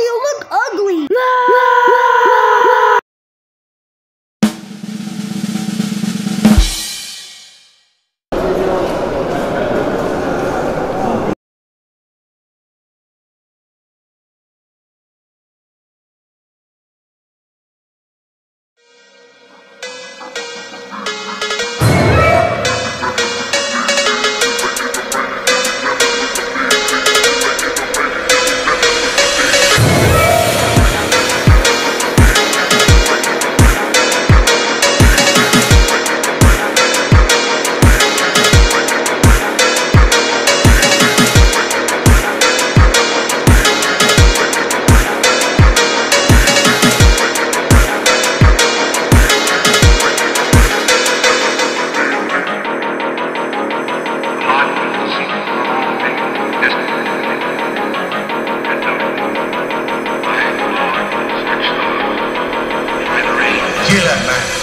you look ugly. élem meg.